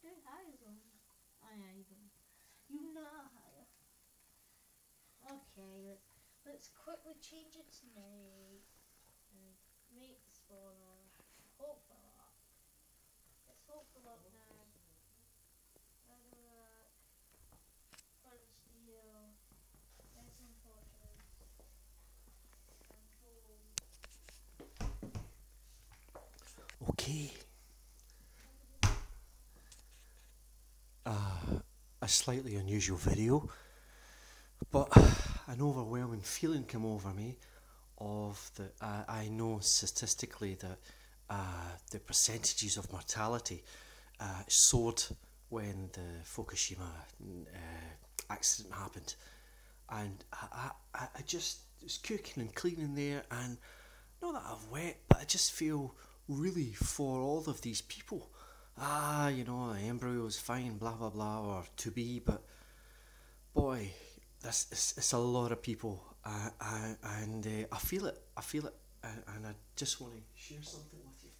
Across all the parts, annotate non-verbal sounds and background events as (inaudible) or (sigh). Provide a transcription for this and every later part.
do higher zone. Aye, aye, zone. You know higher. Okay, let's, let's quickly change it to night. And make the spawner. Hope for luck. Let's hope for luck now. Leather rock. Further steel. Redstone fortress. Okay. Uh, a slightly unusual video, but an overwhelming feeling came over me of the. Uh, I know statistically that uh, the percentages of mortality uh, soared when the Fukushima uh, accident happened, and I, I, I I just was cooking and cleaning there, and not that I've wet, but I just feel really for all of these people. Ah, you know, the embryo's fine, blah blah blah, or to be, but boy, this it's, it's a lot of people, uh, I, and uh, I feel it. I feel it, and, and I just want to share something with you.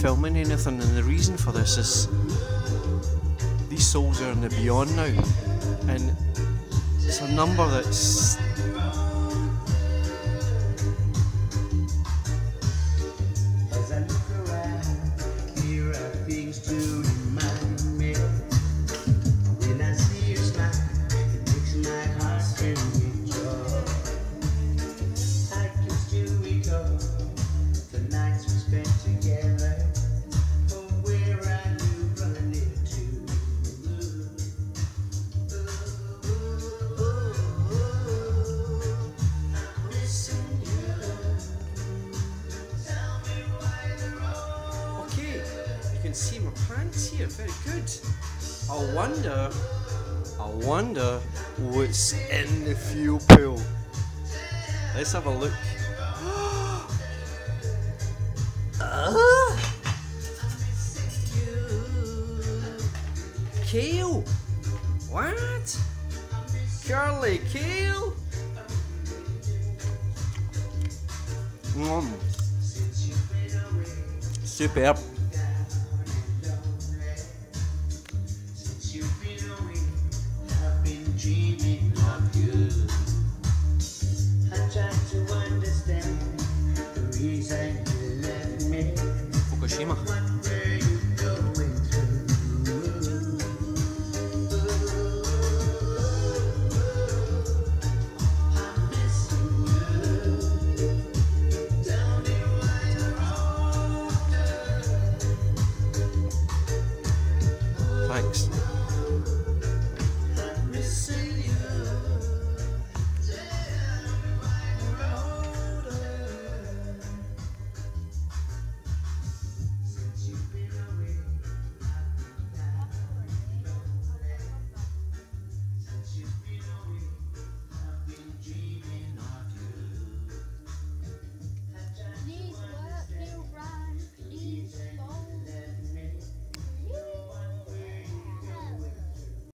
Filming anything, and the reason for this is these souls are in the beyond now, and it's a number that's see my pants here, very good. I wonder, I wonder what's in the fuel pool. Let's have a look. (gasps) Ah! Kale? What? Curly kale? Mmm. Superb. six.